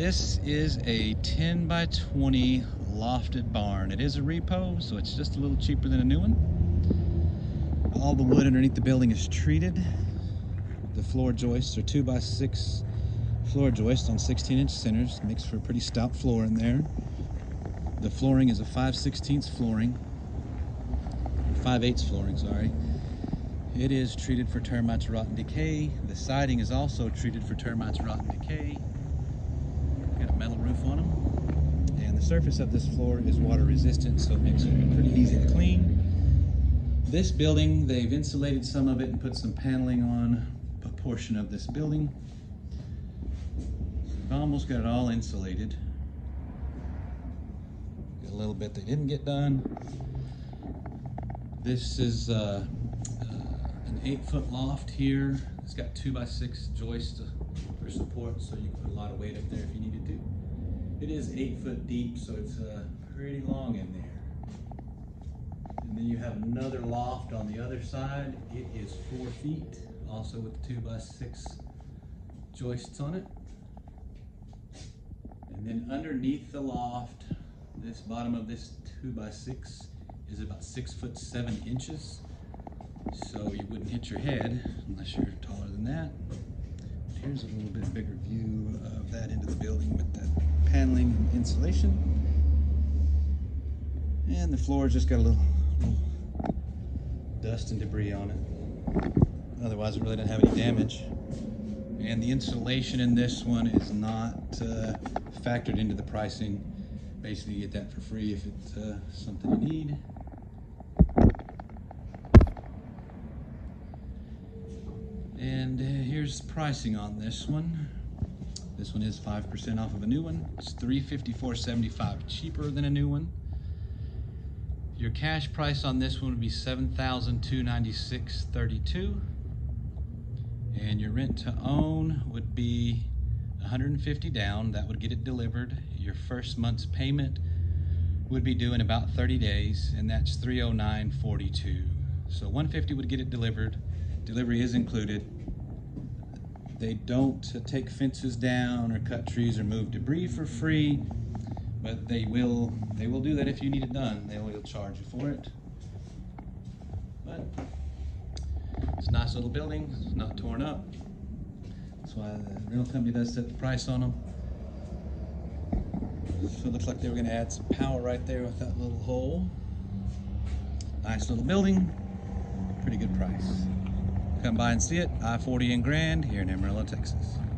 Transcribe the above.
This is a 10 by 20 lofted barn. It is a repo, so it's just a little cheaper than a new one. All the wood underneath the building is treated. The floor joists are 2 by 6 floor joists on 16 inch centers. Makes for a pretty stout floor in there. The flooring is a 5 16 flooring. 5 8 flooring, sorry. It is treated for termites, rot, and decay. The siding is also treated for termites, rot, and decay. Got a metal roof on them. And the surface of this floor is water resistant, so it makes it pretty easy to clean. This building, they've insulated some of it and put some paneling on a portion of this building. We've almost got it all insulated. Got a little bit they didn't get done. This is uh, an eight foot loft here. It's got two by six joists for support, so you can put a lot of weight up there if you needed to. It is eight foot deep, so it's uh, pretty long in there. And then you have another loft on the other side. It is four feet, also with two by six joists on it. And then underneath the loft, this bottom of this two by six is about six foot seven inches. You wouldn't hit your head unless you're taller than that. Here's a little bit bigger view of that into the building with the paneling and insulation. And the floor's just got a little, little dust and debris on it. Otherwise, it really doesn't have any damage. And the insulation in this one is not uh, factored into the pricing. Basically, you get that for free if it's uh, something you need. Pricing on this one. This one is 5% off of a new one. It's $354.75 cheaper than a new one. Your cash price on this one would be $7,296.32. And your rent to own would be 150 down. That would get it delivered. Your first month's payment would be due in about 30 days, and that's 309.42. So 150 would get it delivered. Delivery is included. They don't take fences down or cut trees or move debris for free, but they will they will do that if you need it done. They will charge you for it. But it's a nice little building. It's not torn up. That's why the rental company does set the price on them. So it looks like they were going to add some power right there with that little hole. Nice little building. Pretty good price. Come by and see it. I-40 in Grand here in Amarillo, Texas.